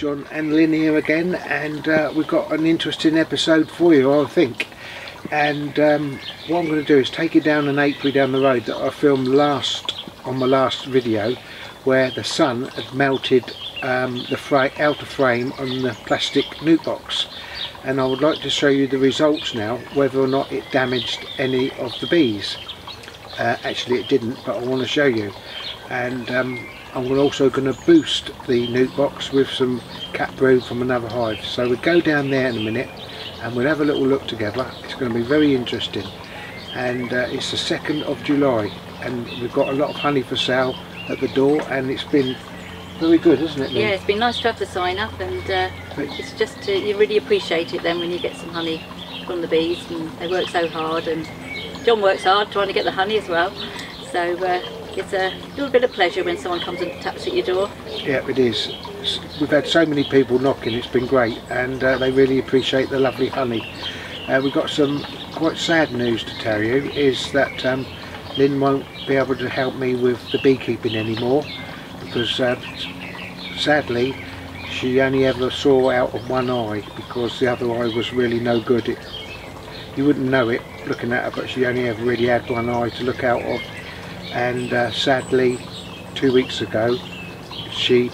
John and Lynn here again and uh, we've got an interesting episode for you I think. And um, what I'm going to do is take you down an apiary down the road that I filmed last on my last video where the sun had melted um, the outer frame on the plastic nuc box. And I would like to show you the results now whether or not it damaged any of the bees. Uh, actually it didn't but I want to show you. And um, I'm also going to boost the nuc box with some capped brood from another hive so we'll go down there in a minute and we'll have a little look together it's going to be very interesting and uh, it's the 2nd of July and we've got a lot of honey for sale at the door and it's been very good, isn't it? Lynn? Yeah, it's been nice to have the sign up, and uh, it's just uh, you really appreciate it then when you get some honey from the bees, and they work so hard, and John works hard trying to get the honey as well. So uh, it's a little bit of pleasure when someone comes and taps at your door. Yeah, it is. We've had so many people knocking, it's been great, and uh, they really appreciate the lovely honey. Uh, we've got some quite sad news to tell you, is that um, Lynn won't be able to help me with the beekeeping anymore because uh, sadly she only ever saw out of one eye because the other eye was really no good. It, you wouldn't know it looking at her but she only ever really had one eye to look out of and uh, sadly two weeks ago she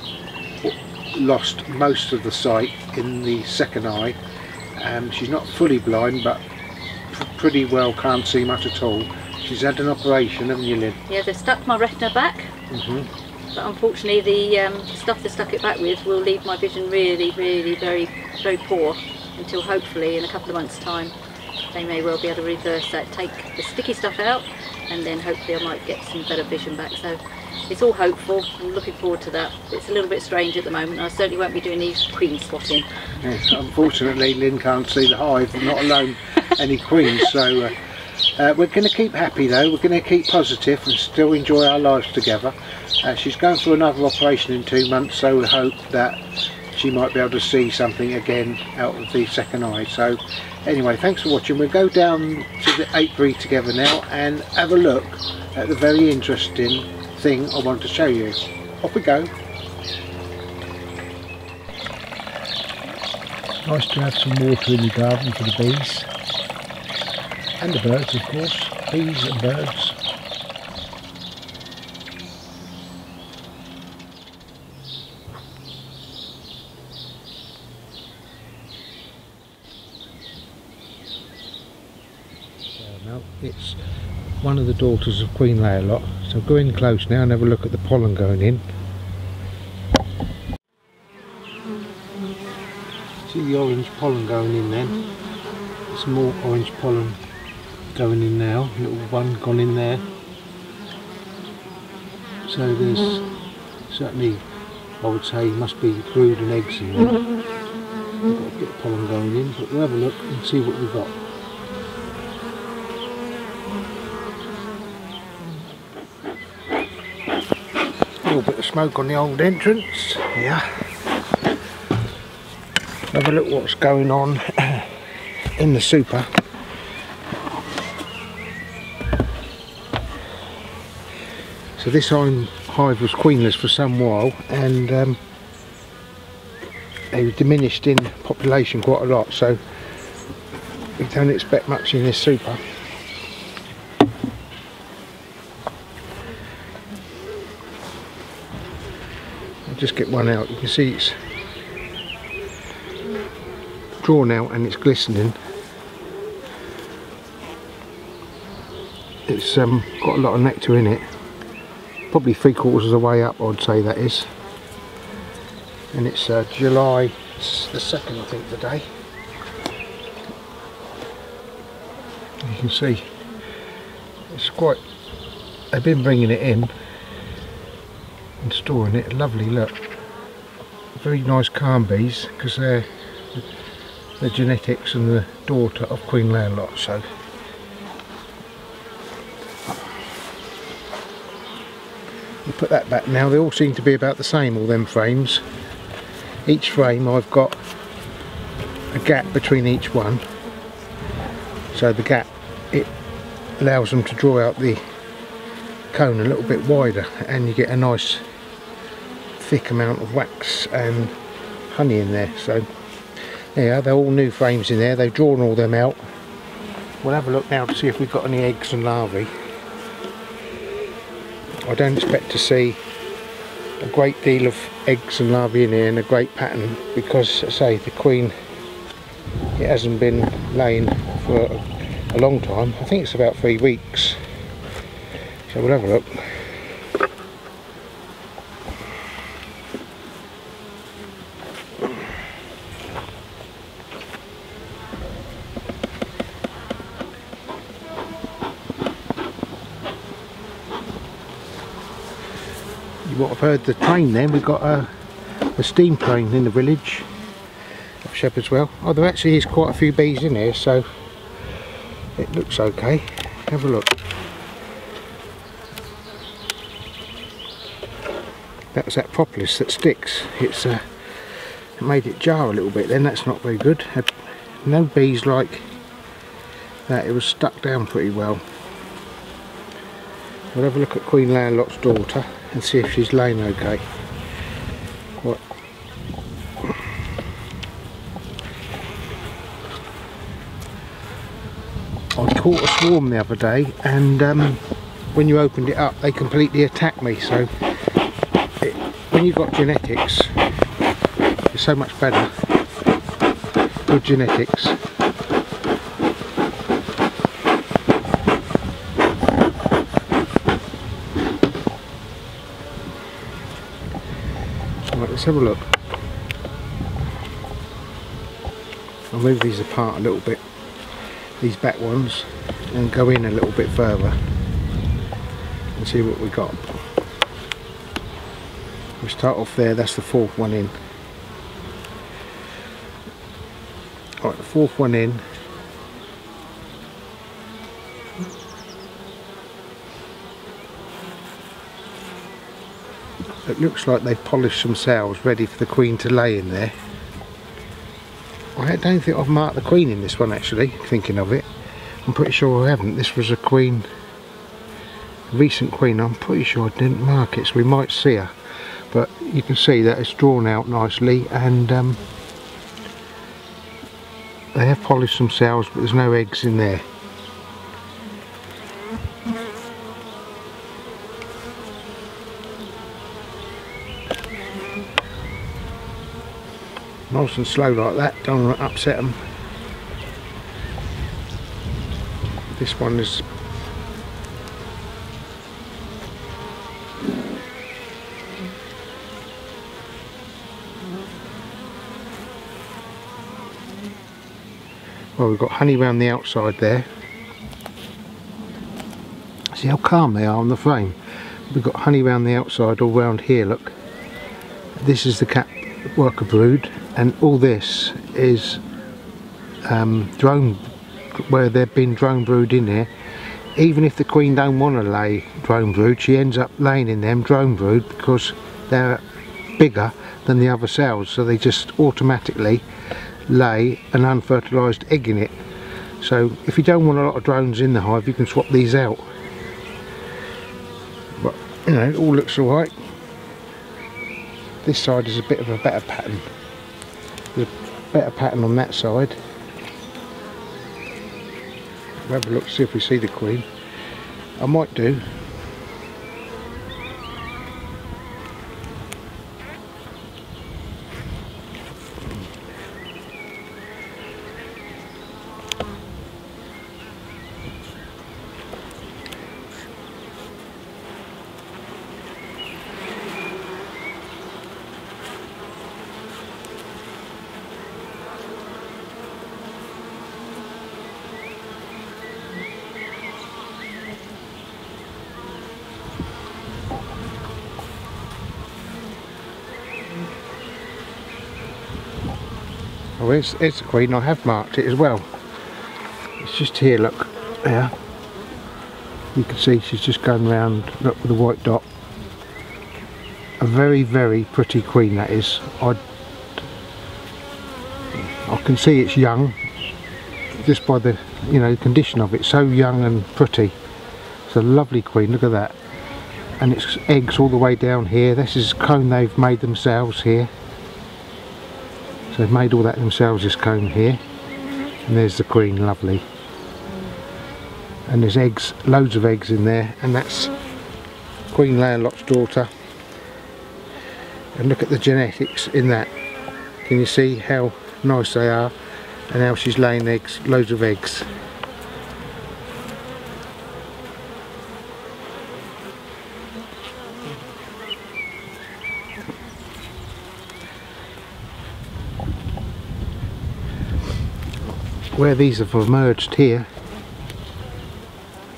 lost most of the sight in the second eye. Um, she's not fully blind but pr pretty well can't see much at all. She's had an operation haven't you Lynn? Yeah they've stuck my retina back. Mm -hmm but unfortunately the um, stuff they stuck it back with will leave my vision really really very very poor until hopefully in a couple of months time they may well be able to reverse that take the sticky stuff out and then hopefully I might get some better vision back. So it's all hopeful. I'm looking forward to that. It's a little bit strange at the moment. I certainly won't be doing these queen spotting yes, unfortunately Lynn can't see the hive not alone any queens. So uh, uh, we're going to keep happy though, we're going to keep positive and still enjoy our lives together. Uh, she's going through another operation in two months so we hope that she might be able to see something again out of the second eye. So anyway, thanks for watching. We'll go down to the apiary together now and have a look at the very interesting thing I want to show you. Off we go. Nice to have some water in the garden for the bees and the birds of course, bees and birds. now it's one of the daughters of Queen Layalot so go in close now and have a look at the pollen going in see the orange pollen going in then some more orange pollen going in now, little one gone in there. So there's certainly, I would say, must be brood and eggs in there. We've got a bit of pollen going in, but we'll have a look and see what we've got. A little bit of smoke on the old entrance, yeah. Have a look what's going on in the super. So this hive was queenless for some while and um, they diminished in population quite a lot so we don't expect much in this super. I'll just get one out, you can see it's drawn out and it's glistening. It's um, got a lot of nectar in it. Probably three quarters of the way up I'd say that is. And it's uh, July it's the second I think today you can see. It's quite they've been bringing it in storing it lovely look. Very nice calm bees because they're the genetics and the daughter of Queen Layalot so. We put that back. Now they all seem to be about the same all them frames. Each frame I've got a gap between each one. So the gap it allows them to draw out the comb a little bit wider and you get a nice thick amount of wax and honey in there. So yeah, they're all new frames in there. They've drawn all them out. We'll have a look now to see if we've got any eggs and larvae. I don't expect to see a great deal of eggs and larvae in here in a great pattern because, I say, the queen it hasn't been laying for a long time. I think it's about three weeks. So we'll have a look. Heard the train then, we've got a, a steam train in the village of Shepherdswell. Oh there actually is quite a few bees in here so it looks okay. Have a look. That's that propolis that sticks. It's uh, made it jar a little bit then, that's not very good. No bees like that, it was stuck down pretty well. We'll have a look at Queen Layalot's daughter and see if she's laying okay. What? I caught a swarm the other day and um, when you opened it up they completely attacked me so it, when you've got genetics it's so much better good genetics Right, let's have a look. I'll move these apart a little bit, these back ones, and go in a little bit further and see what we got. We start off there, that's the fourth one in. Right, the fourth one in. It looks like they've polished some cells ready for the queen to lay in there. I don't think I've marked the queen in this one actually, thinking of it. I'm pretty sure I haven't. This was a queen, a recent queen. I'm pretty sure I didn't mark it, so we might see her. But you can see that it's drawn out nicely and um, they have polished some cells, but there's no eggs in there. Nice and slow like that, don't want to upset them. This one is Well, we've got honey around the outside there. See how calm they are on the frame. We've got honey around the outside all round here, look. This is the cap worker brood and all this is um, drone where they've been drone brood in here. Even if the queen don't want to lay drone brood she ends up laying in them drone brood because they're bigger than the other cells. So they just automatically lay an unfertilised egg in it. So if you don't want a lot of drones in the hive you can swap these out. But you know it all looks alright this side is a bit of a better pattern there's a better pattern on that side. We'll have a look see if we see the queen. I might do Oh, it's, it's a queen. I have marked it as well. It's just here, look. There. You can see she's just going round, look, with a white dot. A very, very pretty queen, that is. I, I can see it's young, just by the, you know, condition of it. So young and pretty. It's a lovely queen, look at that. And it's eggs all the way down here. This is a comb they've made themselves here So they've made all that themselves, this comb here. And there's the queen, lovely. And there's eggs, loads of eggs in there, and that's Queen Layalot's daughter. And look at the genetics in that. Can you see how nice they are? And how she's laying eggs, loads of eggs. Where these have emerged here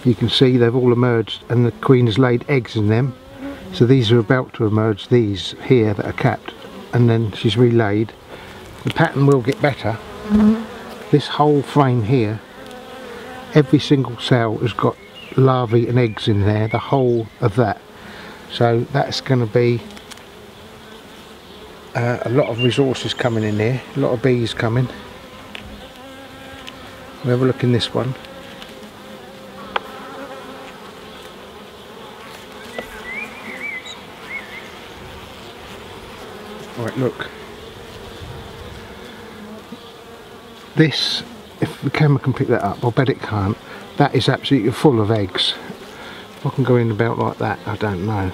you can see they've all emerged and the queen has laid eggs in them. So these are about to emerge these here that are capped and then she's relaid the pattern will get better. This whole frame here every single cell has got larvae and eggs in there the whole of that. So that's going to be uh, a lot of resources coming in here a lot of bees coming we have a look in this one. Right, look. This, if the camera can pick that up, I bet it can't, that is absolutely full of eggs. If I can go in about like that, I don't know.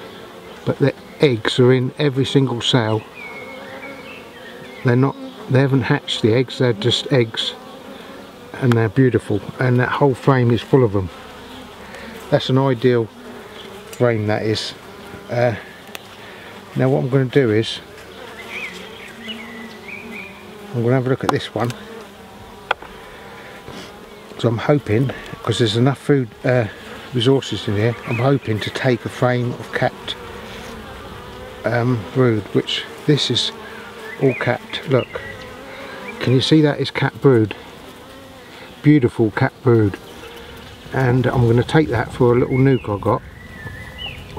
But the eggs are in every single cell. They're not, they haven't hatched the eggs, they're just eggs. And they're beautiful and that whole frame is full of them. That's an ideal frame that is. Uh, now what I'm going to do is I'm going to have a look at this one. So I'm hoping because there's enough food uh, resources in here I'm hoping to take a frame of capped um, brood which this is all capped. Look. Can you see that? Is capped brood. Beautiful capped brood. And I'm going to take that for a little nuc I got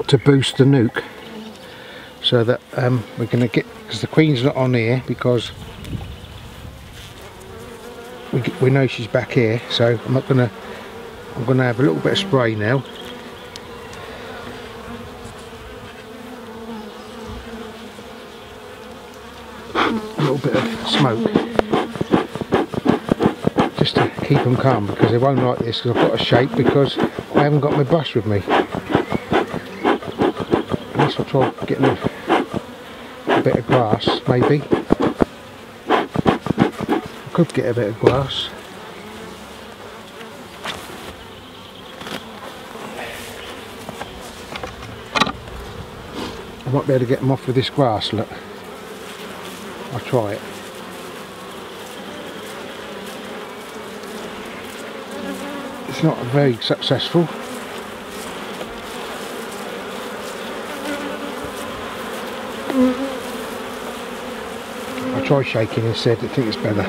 to boost the nuc so that um, we're going to get because the queen's not on here because we, we know she's back here. So I'm not going to I'm going to have a little bit of spray now a little bit of smoke keep them calm because they won't like this because I've got to shake because I haven't got my brush with me. At least I'll try getting a, a bit of grass maybe. I could get a bit of grass. I might be able to get them off with this grass, look. I'll try it. It's not very successful. I tried shaking said I think it's better.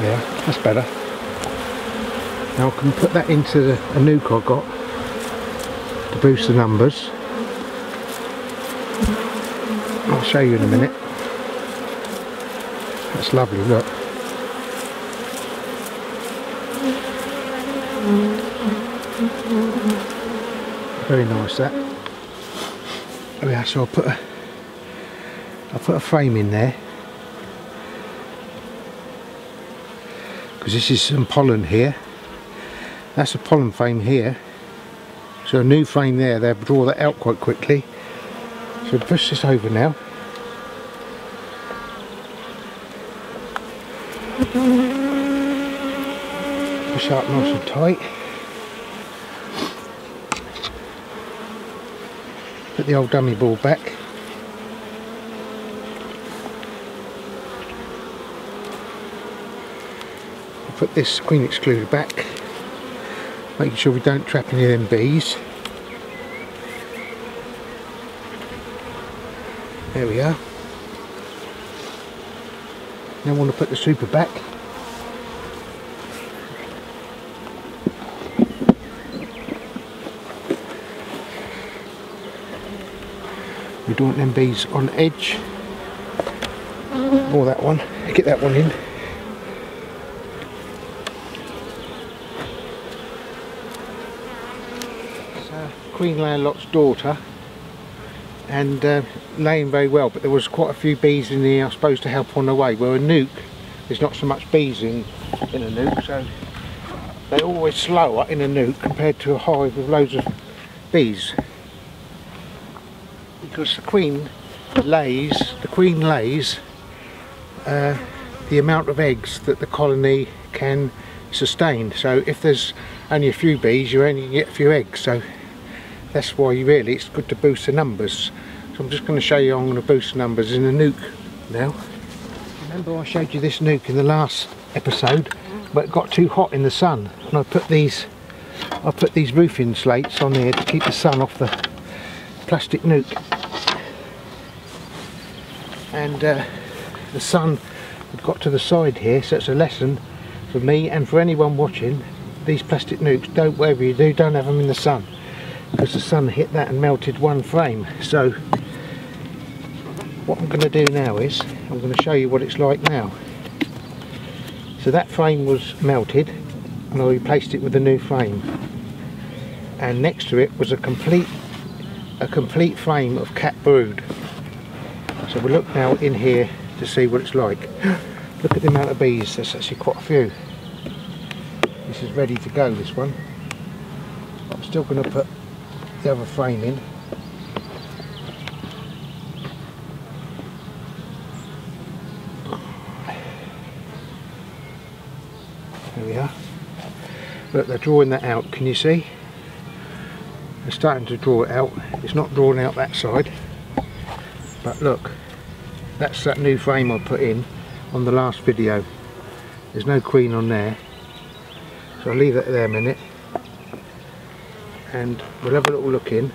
Yeah that's better. Now I can put that into the, a nuc I got to boost the numbers. I'll show you in a minute. That's lovely look Very nice that. Oh yeah, so I'll put a I'll put a frame in there because this is some pollen here. That's a pollen frame here. So a new frame there, they'll draw that out quite quickly. So push this over now. Push up nice and tight. Put the old dummy board back. Put this queen excluder back, making sure we don't trap any of them bees. There we are. Now I want to put the super back. We don't want them bees on edge. Or that one. Get that one in. So Queen Layalot's daughter and uh, laying very well but there was quite a few bees in there I suppose to help on the way. Where a nuc there's not so much bees in in a nuc so they're always slower in a nuc compared to a hive with loads of bees because the queen lays the queen lays uh, the amount of eggs that the colony can sustain. So if there's only a few bees you only get a few eggs. So that's why really it's good to boost the numbers. So I'm just going to show you I'm going to boost the numbers in the nuc now. Remember I showed you this nuc in the last episode but it got too hot in the sun. And I put these I put these roofing slates on here to keep the sun off the plastic nuc and uh, the sun had got to the side here so it's a lesson for me and for anyone watching. These plastic nucs don't whatever you do don't have them in the sun because the sun hit that and melted one frame. So what I'm going to do now is I'm going to show you what it's like now. So that frame was melted and I replaced it with a new frame. And next to it was a complete a complete frame of capped brood so we'll look now in here to see what it's like look at the amount of bees there's actually quite a few this is ready to go this one I'm still going to put the other frame in. There we are. Look, they're drawing that out, can you see? They're starting to draw it out. It's not drawn out that side. But look, that's that new frame I put in on the last video. There's no queen on there. So I'll leave that there a minute. And we'll have a little look in.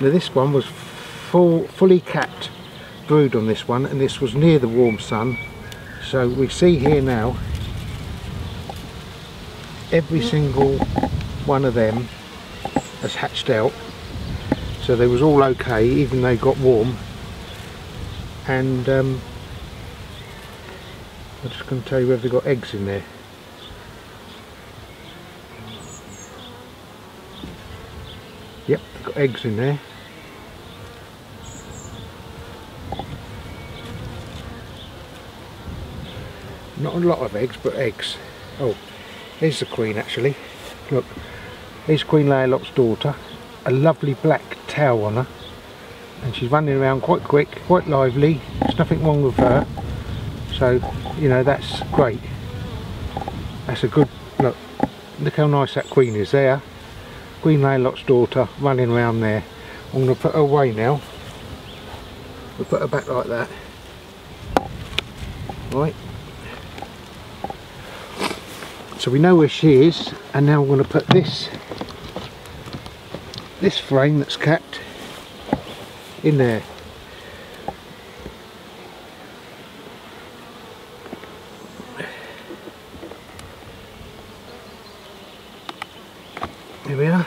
Now this one was full fully capped brood on this one and this was near the warm sun. So we see here now every single one of them has hatched out. So they was all okay even though they got warm and um, I'm just going to tell you whether they've got eggs in there Yep, got eggs in there. Not a lot of eggs, but eggs. Oh, here's the queen actually. Look, here's Queen Layalot's daughter. A lovely black tail on her. And she's running around quite quick, quite lively. There's nothing wrong with her. So, you know, that's great. That's a good, look, look how nice that queen is there. Queen Layalot's daughter running around there. I'm going to put her away now. We'll put her back like that. Right. So we know where she is and now I'm going to put this this frame that's capped in there. There we are.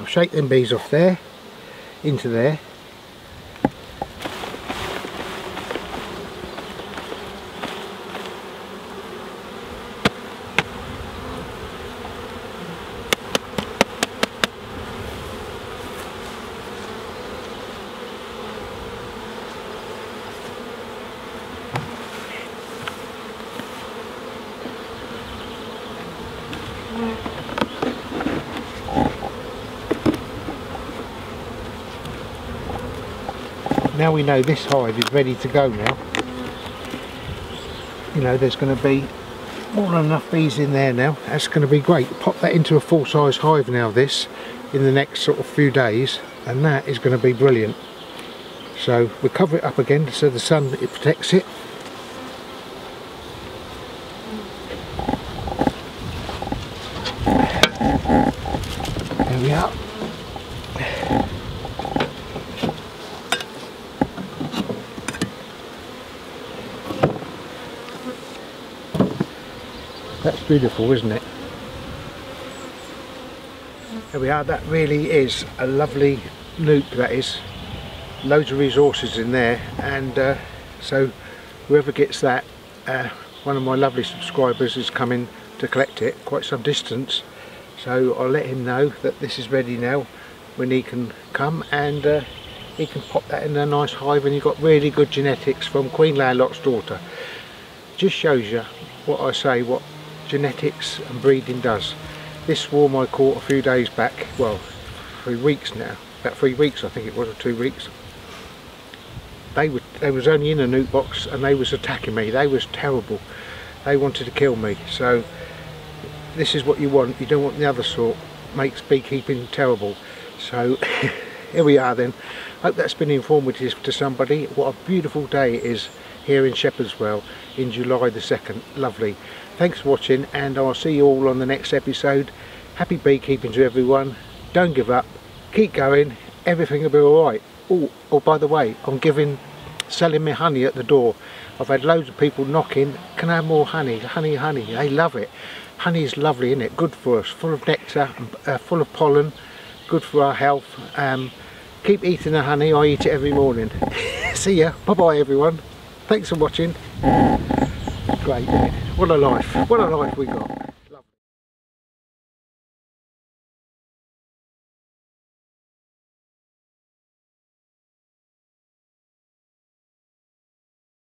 I'll shake them bees off there, into there. Now we know this hive is ready to go now you know there's going to be more than enough bees in there now. That's going to be great. Pop that into a full-size hive now this in the next sort of few days and that is going to be brilliant. So we'll cover it up again so the sun it protects it there we are That's beautiful, isn't it? There we are, that really is a lovely nuc that is. Loads of resources in there and uh, so whoever gets that, uh, one of my lovely subscribers is coming to collect it quite some distance so I'll let him know that this is ready now when he can come and uh, he can pop that in a nice hive and you've got really good genetics from Queen Layalot's daughter. Just shows you what I say, what genetics and breeding does. This swarm I caught a few days back, well, three weeks now, about three weeks I think it was, or two weeks. They were, they was only in a nuc box and they was attacking me. They was terrible. They wanted to kill me. So this is what you want. You don't want the other sort. Makes beekeeping terrible. So here we are then. Hope that's been informative to somebody. What a beautiful day it is here in Shepherdswell in July the 2nd. Lovely. Thanks for watching and I'll see you all on the next episode. Happy beekeeping to everyone. Don't give up. Keep going. Everything will be alright. Oh, oh, by the way, I'm giving, selling me honey at the door. I've had loads of people knocking, can I have more honey? Honey, honey. They love it. Honey is lovely, isn't it? Good for us. Full of nectar, uh, full of pollen. Good for our health. Um, keep eating the honey. I eat it every morning. See ya. Bye-bye, everyone. Thanks for watching. Great. What a life. What a life we got.